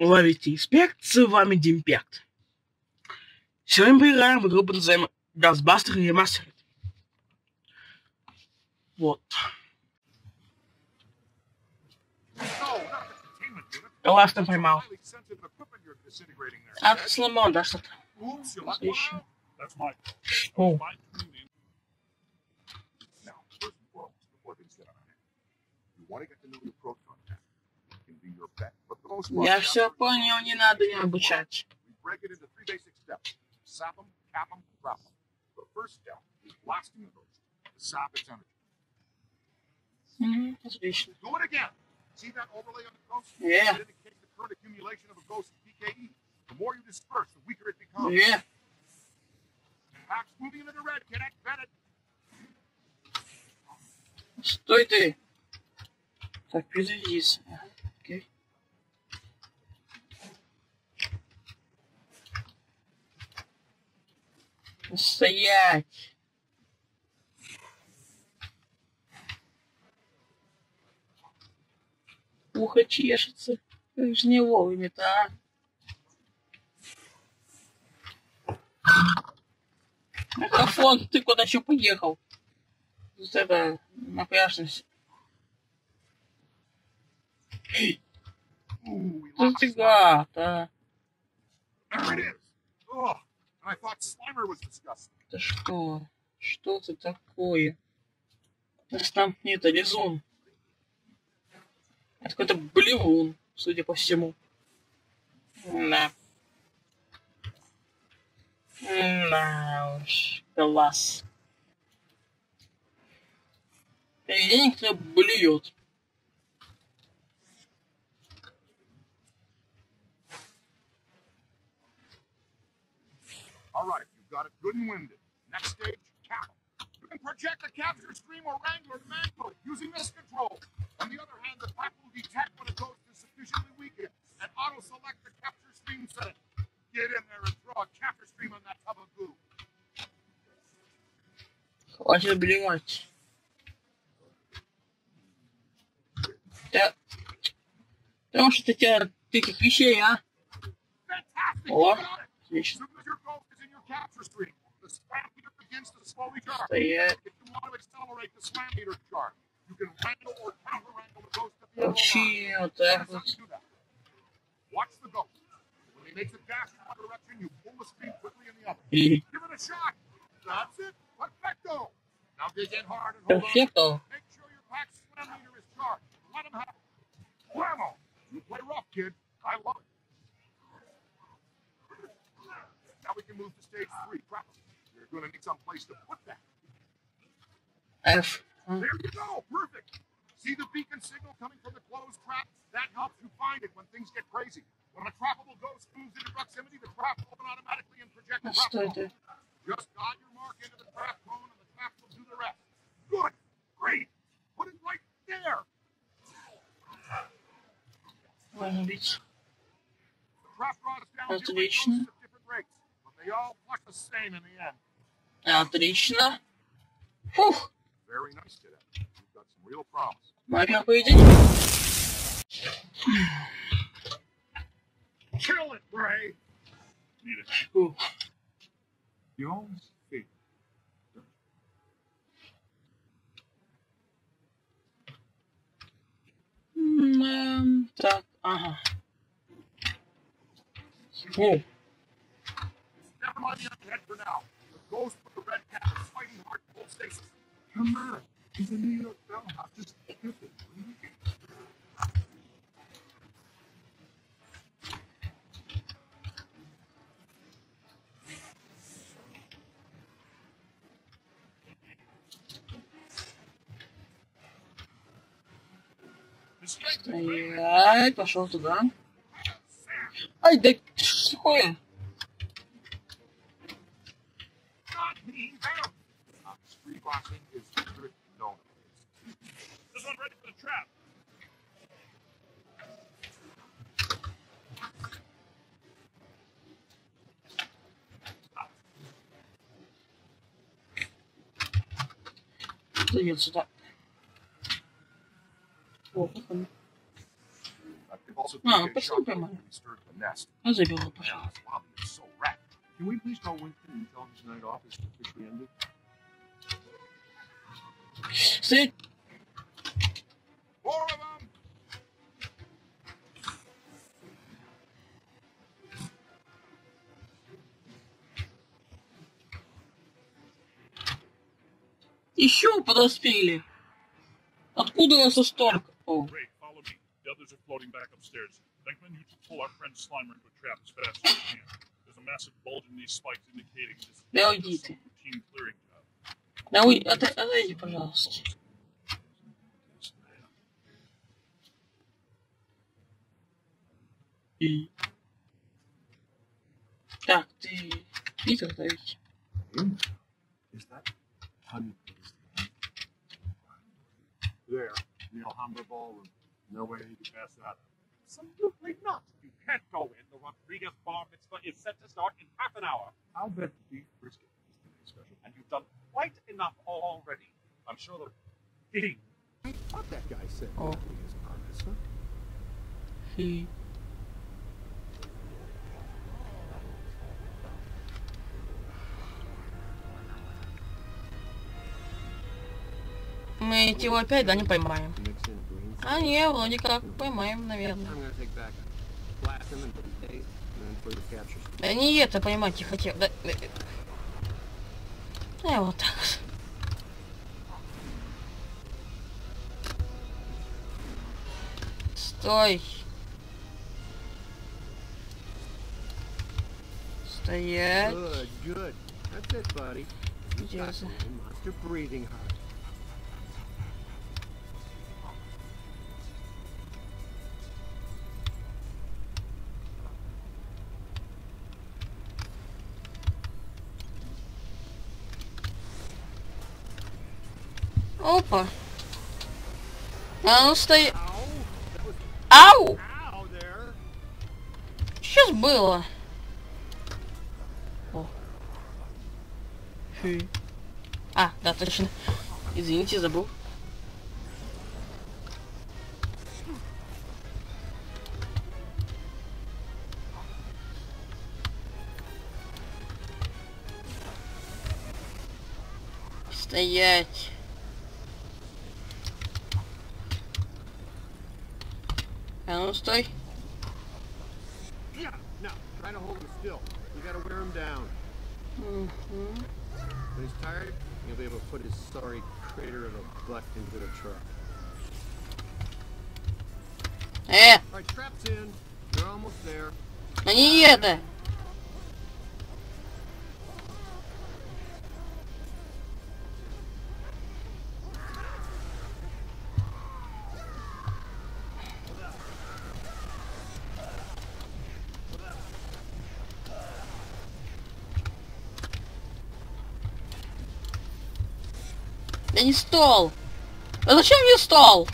Ловите инспект, с вами Димпект. Сегодня мы поиграем в игру под названием Ghostbusters Remastered. Вот. Классно поймал. А, сломал, да, что-то? О. Я все понял, не надо меня обучать. Мгм, Отлично. Yeah. Стой ты. Так, перезарядись. Стоять. Ухо чешется. Как же не вовремя-то, а? Микрофон, ты куда еще поехал? Тут это напряжность. Lost. ты гад, а. Это что? Что это такое? Это ж там не это какой-то блевун, судя по всему. Да. Да уж, класс. Привидение, которое блюет. All right, you've got it good and winded. Next stage, cap. You can project a capture stream or wrangler manually using this control. On the other hand, the pack will detect when a ghost is sufficiently weakened and auto-select the capture stream setting. Get in there and throw a capture stream on that tub of goo. Хватит блевать. Да. Потому что тебя таких вещей, а? Fantastic! О, You got it! As отлично. Yeah. Oh, shit, the heck was... Watch the goat. When he makes a dash in one direction, you pull the speed quickly in the other. Give it a shot. That's it. Perfecto. Now dig in hard and hold Perfecto. on. Make sure your pack meter is charged. Let him have it. Whammo. You play rough, kid. I love it. Now we can move to stage three. You're going to need some place to put that. F. А, There you go. Perfect. See the beacon signal coming from the closed trap? That helps you find it when things get crazy. When a trappable ghost moves into proximity, the trap will open automatically and project а a что trap это? cone. Just guide your mark into the trap cone and the trap will do the rest. Good. Great. Put it right there. Можно бить. The trap draws down That's different addition. ghosts at different rates, but they all flush the same in the end. Отлично. Фух. Very nice today. You've got some real promise. Мое поединок. Kill it, Bray. Need it. Фух. You always feel. М, эм, Так, ага. Фу. Never mind the undead for now. The ghost with the red cap is fighting hard to hold stasis. Come on. He's a New York bellhop. Just skip it. Стоять, пошел туда. Ай, да что такое? Not me, them. Uh, street boxing is Well. No, but. How's it going? so. Can we please call Winston and tell him tonight off is officially ended? See? Of them! Еще подоспели. Откуда нас столько? О. Venkman, you should pull our friend Slimer into a trap as fast as you can. There's a massive bulge in these spikes indicating this is some routine clearing job. Вы, от, отойди, пожалуйста. И... Так, ты Питер, да ведь? Is that honey? There, in the Alhambra Ballroom. No way you can pass that. Absolutely not. You can't go in. The Rodriguez bar mitzvah is set to start in half an hour. I'll bet the beef brisket is today's special. And you've done quite enough already. I'm sure the eating What that guy said Oh. Rodriguez bar mitzvah. И... Мы его опять, да, не поймаем? А, не, вроде как поймаем, наверное. Да не это поймать я хотел. Да, да, вот так вот. Стой. Стоять. Good, good. That's it, buddy. Got breathing hard. Опа. А ну was Ау! Сейчас было. О. Фу. А, да, точно. Извините, забыл. Стоять. Houndstay? Yeah, no, trying to hold him still. You gotta wear him down. Mm-hmm. When he's tired, you'll be able to put his sorry crater of a butt into the truck. Yeah. Alright, trap's in. You're almost there. Yeah. Да не стол. А зачем мне стол?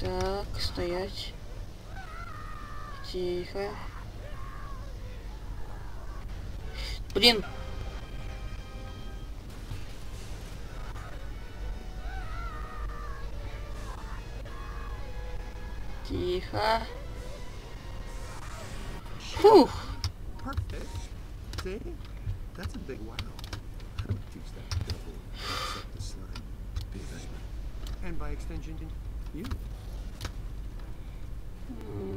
Так, стоять. Тихо. Slime. Be Venkman. And by extension, you.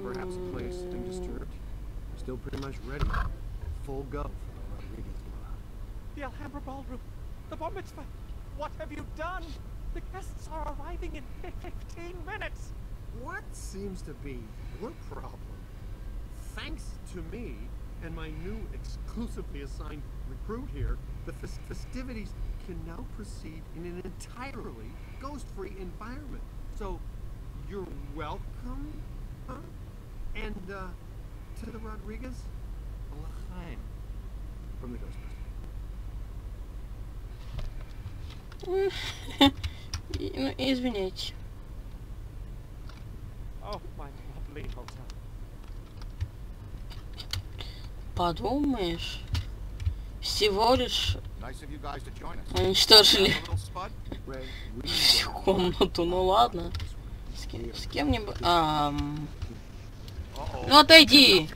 Perhaps the place been disturbed. Still pretty much ready. Full go for the Rodriguez blowout. The Alhambra Ballroom. The bar mitzvah. What have you done? The guests are arriving in 15 minutes. What seems to be your problem? Thanks to me and my new exclusively assigned recruit here, the fes- festivities can now proceed in an entirely ghost-free environment. So, you're welcome, huh? And uh, to the Rodriguez, l'chaim from the Ghostbusters. Ну, извините. Oh. Подумаешь. Всего лишь уничтожили всю комнату. Ну ладно. С, кем, с кем-нибудь... Ам, Uh-oh. Ну отойди.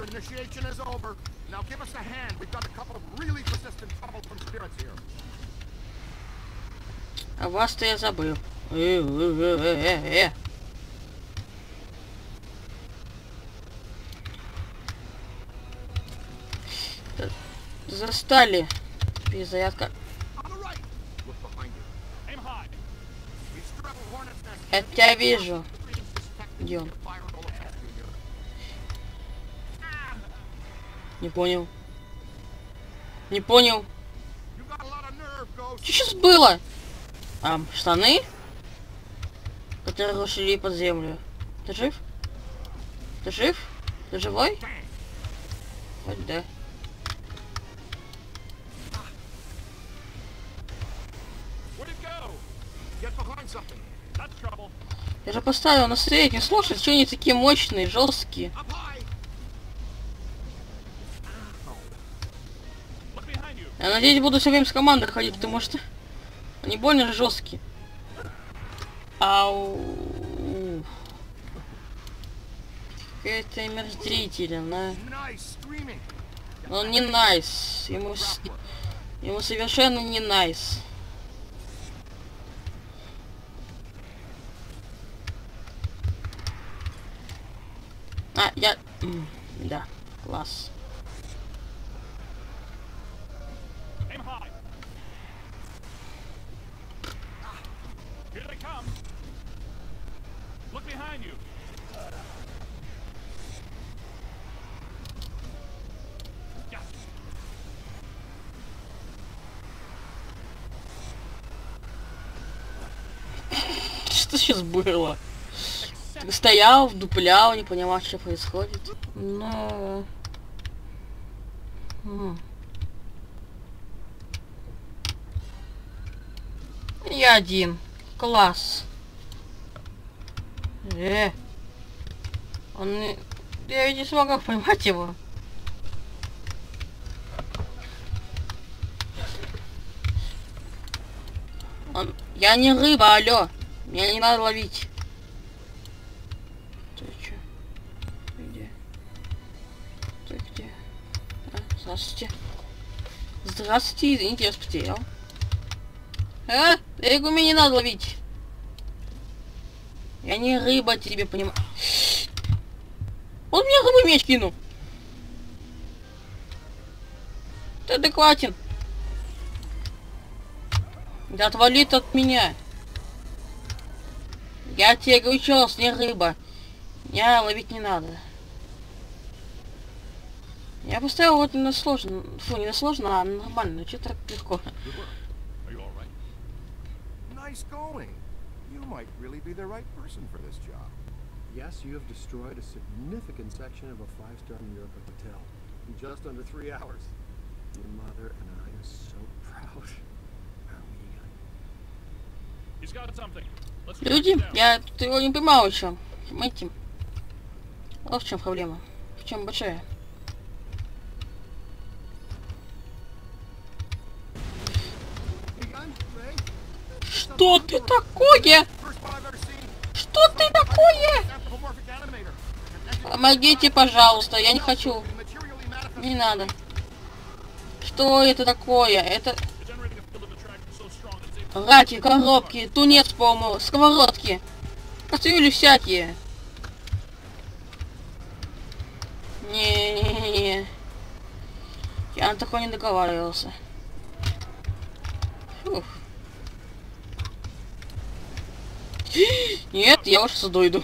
А вас-то я забыл. Э, э, э, э, э. Застали. Перезарядка. Я вижу. Here. Не понял. Не понял. Что сейчас было? А, штаны? Которые ушли под землю. Ты жив? Ты жив? Ты живой? Хоть да. Я же поставил на средний. Слушай, что они такие мощные, жесткие? Я надеюсь, буду все время с командой ходить, потому что они больно же жесткие. Ау. Nice screaming. Но он не найс. Ему, с- ему совершенно не найс. А, я... Да, класс. Behind you. Что сейчас было? Стоял, вдуплял, не понимал, что происходит. Но... М. Я один. Класс. Э. Он... Я не смогу поймать его. Он... Я не рыба, алло. Меня не надо ловить. Ты чё? Где? Ты где? А, здравствуйте. Здравствуйте, извините, я спотел. А? Рыбу меня не надо ловить. Я не рыба тебе, понимаю. Он мне рыбу меч кинул. Ты адекватен. Да отвали ты от меня. Я тебе говорю, что не рыба. Меня ловить не надо. Я поставил вот на сложно. Фу, не на сложно, а нормально. Что так легко? Nice going. You might really be the right person for this job. Yes, you have destroyed a significant section of a five-star New York hotel in just under three hours. Your mother and I are so proud. Aren't we, Egon? He's got something. Let's track Люди, him down. я ты его не поймал еще. Понимаете? Вот в чем проблема. В чем большая. Что ты такое? Что ты такое? Помогите, пожалуйста, я не хочу. Не надо. Что это такое? Это раки, коробки, тунец, по-моему, сковородки. Кастрюли всякие. Не-не-не. Я на такое не договаривался. Фух. Нет, я уж сюда иду.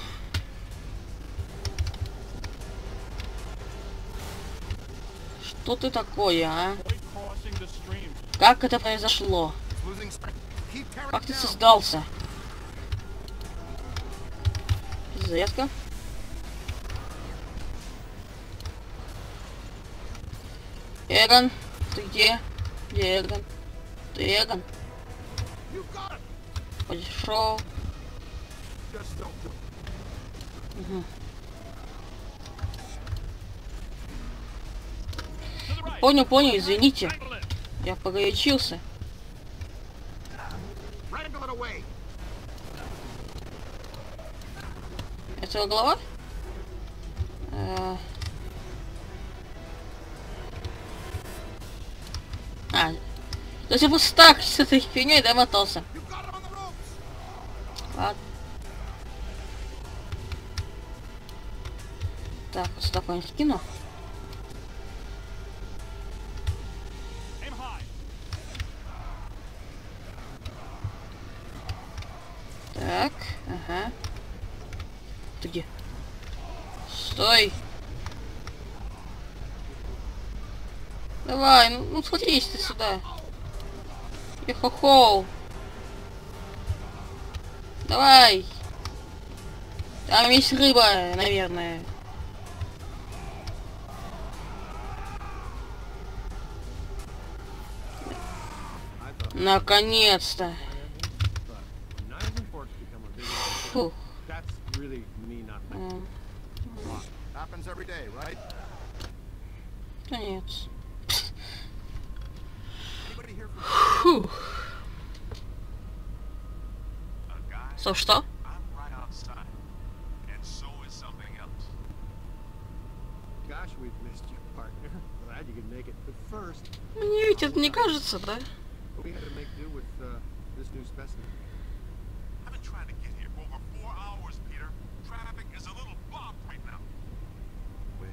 Что ты такое, а? Как это произошло? Как ты создался? Зарядка. Эгон, ты где? Где Эгон? Ты Эгон? You right. Понял, понял, извините. Я погорячился. Это голова? Э. А, то есть я просто так с этой фигней домотался. Ладно. Так, вот сюда куда-нибудь high. Так, ага. Ты где? Стой! Давай, ну, ну смотрись ты сюда. Ихо-хоу. Давай. Там есть рыба, наверное. You could make it. But first, Мне ведь это не кажется, да? We had to make do with uh, this new specimen. I've been trying to get here for over four hours, Peter. Traffic is a little blocked right now. Wait.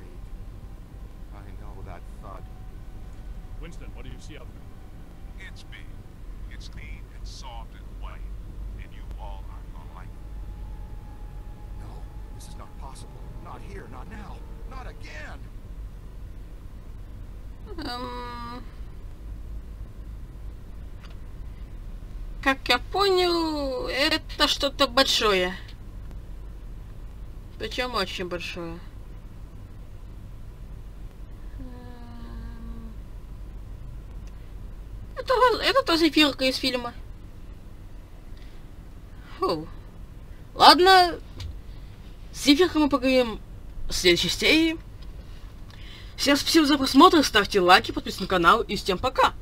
I know that thud. Winston, what do you see out there? It's big. It's clean and soft and white. And you all aren't gonna like it. No, this is not possible. Not here, not now, not again. Эм, Как я понял, это что-то большое. Причем очень большое. Эм, Это, это тоже фирка из фильма. Фу. Ладно, с Зефиркой мы поговорим в следующей серии. Всем спасибо за просмотр, ставьте лайки, подписывайтесь на канал и всем пока!